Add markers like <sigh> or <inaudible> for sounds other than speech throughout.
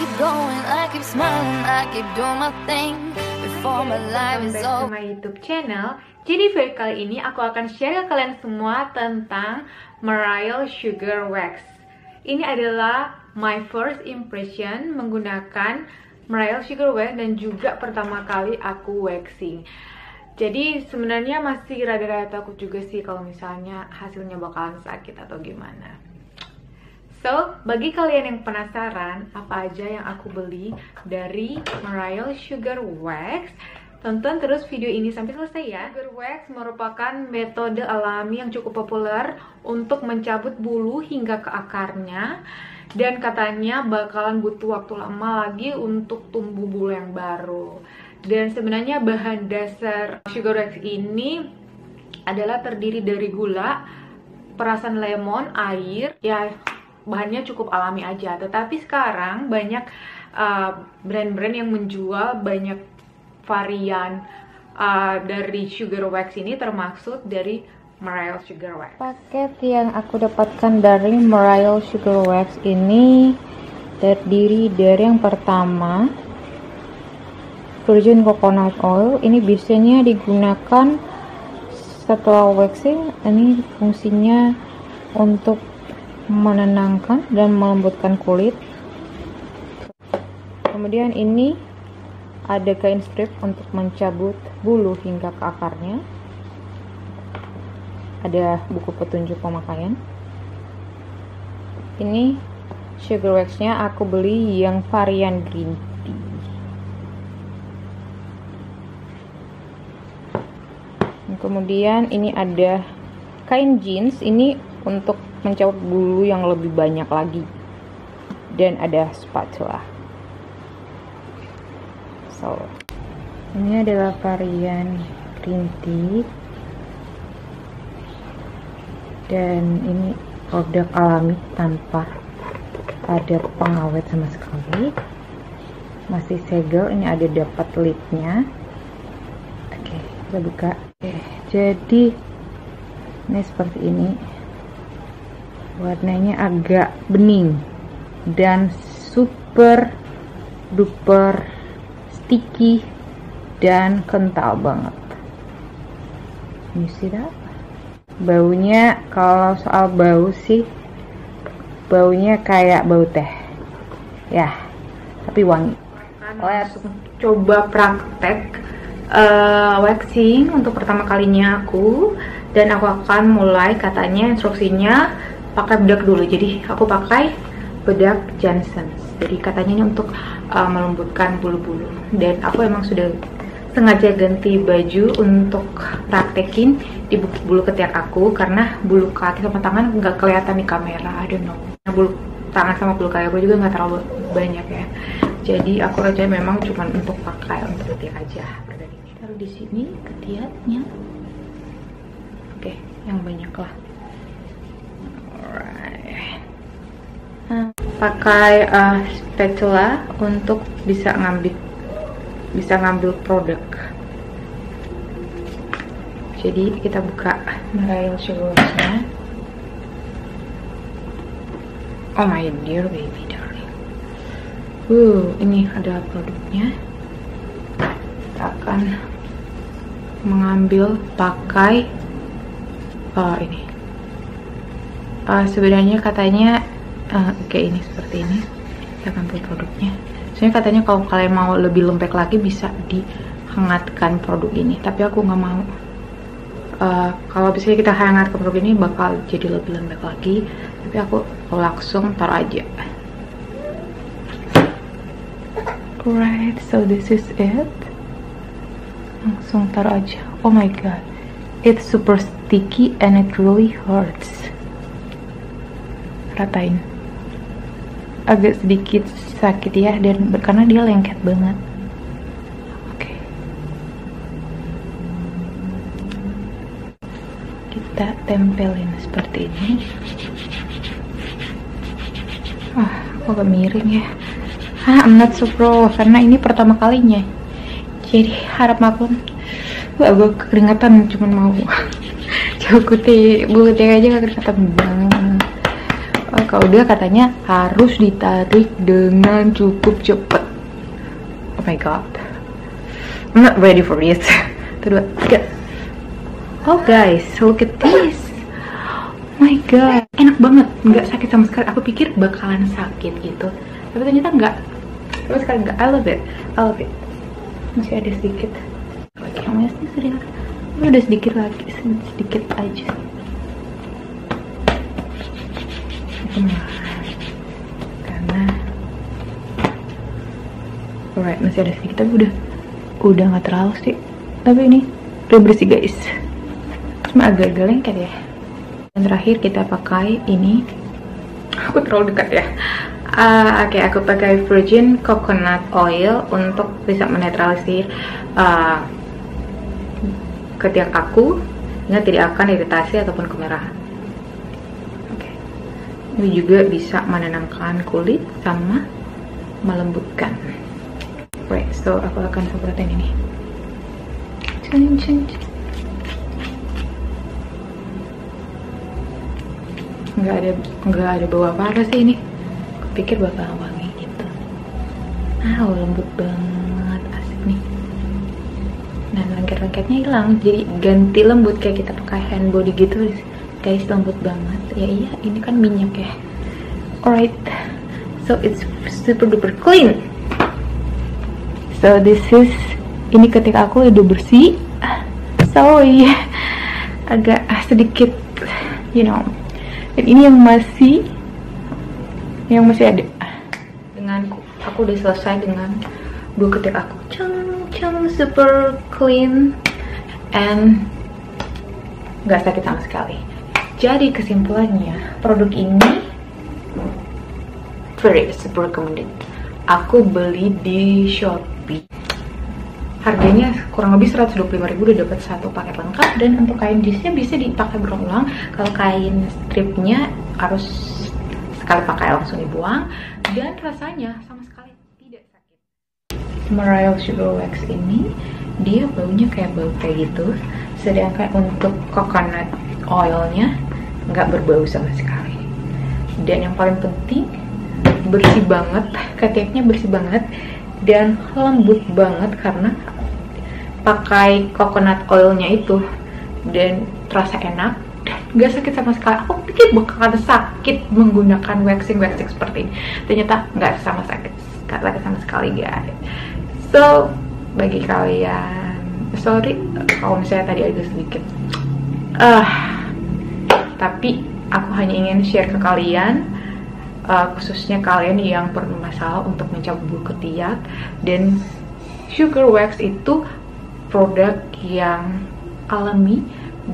keep going, I keep smiling, I keep doing my thing before my life is Welcome back to over. my YouTube channel. Jadi video kali ini aku akan share ke kalian semua tentang Mariah Sugar Wax. Ini adalah my first impression menggunakan Mariah Sugar Wax dan juga pertama kali aku waxing. Jadi sebenarnya masih rada-rada takut juga sih kalau misalnya hasilnya bakalan sakit atau gimana. So, bagi kalian yang penasaran apa aja yang aku beli dari Mariah Sugar Wax, tonton terus video ini sampai selesai ya. Sugar Wax merupakan metode alami yang cukup populer untuk mencabut bulu hingga ke akarnya dan katanya bakalan butuh waktu lama lagi untuk tumbuh bulu yang baru. Dan sebenarnya bahan dasar Sugar Wax ini adalah terdiri dari gula, perasan lemon, air, ya bahannya cukup alami aja. Tetapi sekarang banyak uh, brand-brand yang menjual banyak varian uh, dari sugar wax ini termasuk dari Mariah Sugar Wax. Paket yang aku dapatkan dari Mariah Sugar Wax ini terdiri dari yang pertama virgin coconut oil. Ini biasanya digunakan setelah waxing. Ini fungsinya untuk menenangkan dan melembutkan kulit. Kemudian ini ada kain strip untuk mencabut bulu hingga ke akarnya. Ada buku petunjuk pemakaian. Ini sugar waxnya aku beli yang varian green tea. Kemudian ini ada kain jeans. Ini untuk mencabut bulu yang lebih banyak lagi. Dan ada spatula. So ini adalah varian green tea. Dan ini produk alami tanpa ada pengawet sama sekali. Masih segel ini ada dapat lidnya oke kita buka. Oke jadi ini seperti ini warnanya agak bening dan super duper sticky dan kental banget. You see that baunya kalau soal bau sih baunya kayak bau teh. Ya tapi wangi. Let's coba praktek uh, waxing untuk pertama kalinya aku. Dan aku akan mulai katanya instruksinya pakai bedak dulu. Jadi aku pakai bedak Johnson jadi katanya ini untuk uh, melembutkan bulu-bulu. Dan aku emang sudah sengaja ganti baju untuk praktekin di bulu ketiak aku karena bulu kaki sama tangan nggak kelihatan di kamera. I don't know. Nah, bulu tangan sama bulu kaki aku juga nggak terlalu banyak ya. Jadi aku rencana memang cuma untuk pakai untuk ketiak aja. Taruh di sini ketiaknya. Oke yang banyak lah Pakai uh, spatula untuk bisa ngambil bisa ngambil produk. Jadi kita buka. Mariah Sugar nya oh my dear baby darling. Uh ini ada produknya. Kita akan mengambil pakai oh ini uh, sebenarnya katanya uh, kayak ini seperti ini kita ambil produknya Soalnya katanya kalau kalian mau lebih lembek lagi bisa dihangatkan produk ini. Tapi aku nggak mau. Uh, kalau misalnya kita hangatkan produk ini bakal jadi lebih lembek lagi. Tapi aku langsung taruh aja. Alright, so this is it. Langsung taruh aja. Oh my god, it's super sticky and it really hurts. Ratain agak sedikit sakit ya dan karena dia lengket banget. Oke. Kita tempelin seperti ini. Ah kok agak miring ya? Ah I'm not karena ini pertama kalinya. Jadi harap maklum. Gue keringetan cuman mau. Coba kuti bulu aja gak keringetan banget udah katanya harus ditarik dengan cukup cepet. Oh my god. I'm not ready for Kedua, <laughs> tiga. Oh guys look at this oh my god. Enak banget. Nggak sakit sama sekali. Aku pikir bakalan sakit gitu. Tapi ternyata nggak. Sama sekali nggak. I love it. I love it. Masih ada sedikit. Masih ini udah sedikit lagi. Sedikit aja karena alright masih ada sedikit tapi udah udah nggak terlalu sih. Tapi ini udah bersih guys. Cuma agak-agak lengket ya. Dan terakhir kita pakai ini. Aku terlalu dekat ya. Uh, oke okay, aku pakai virgin coconut oil untuk bisa menetralisir uh, ketiak aku. Sehingga tidak akan iritasi ataupun kemerahan. Ini juga bisa menenangkan kulit sama melembutkan. Right so aku akan semprotin ini. Cing, cing. nggak ada nggak ada bau apa apa sih ini. Pikir bakal wangi gitu. Ah oh, lembut banget asik nih. Nah lengket-lengketnya hilang jadi ganti lembut kayak kita pakai hand body gitu guys lembut banget. Ya iya ini kan minyak ya. Alright. So it's super duper clean. So this is ini ketika aku udah bersih. So yeah, agak sedikit you know. Dan ini yang masih yang masih ada. Dengan aku udah selesai dengan dua ketik aku. Ceng ceng super clean. And nggak sakit sama sekali jadi kesimpulannya produk ini very super recommended. aku beli di shopee. Harganya kurang lebih 125.000 udah dapat satu paket lengkap. Dan untuk kain jeansnya bisa dipakai berulang kalau kain stripnya harus sekali pakai langsung dibuang. Dan rasanya sama sekali tidak sakit. Mariah Sugar Wax ini dia baunya kayak bau kayak gitu. Sedangkan untuk coconut oilnya nggak berbau sama sekali. Dan yang paling penting bersih banget keteknya bersih banget dan lembut banget karena pakai coconut oilnya itu dan terasa enak gak sakit sama sekali. Aku pikir bakal sakit menggunakan waxing waxing seperti ini. Ternyata nggak sama sakit nggak sakit sama sekali guys. So bagi kalian sorry kalau misalnya tadi agak sedikit ah uh, tapi aku hanya ingin share ke kalian uh, khususnya kalian yang bermasalah untuk mencabut bulu ketiak. Dan sugar wax itu produk yang alami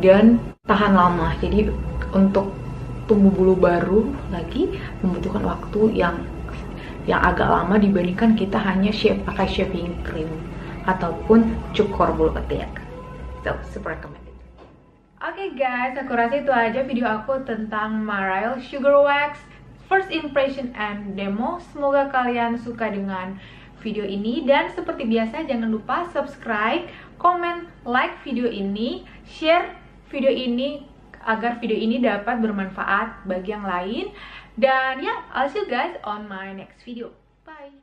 dan tahan lama. Jadi untuk tumbuh bulu baru lagi membutuhkan waktu yang yang agak lama dibandingkan kita hanya shave pakai shaving cream ataupun cukur bulu ketiak. So super recommended Oke okay guys, aku rasa itu aja video aku tentang Mariel Sugar Wax First Impression and Demo. Semoga kalian suka dengan video ini. Dan seperti biasa jangan lupa subscribe, komen, like video ini Share video ini agar video ini dapat bermanfaat bagi yang lain. Dan ya, yeah, I'll see you guys on my next video. Bye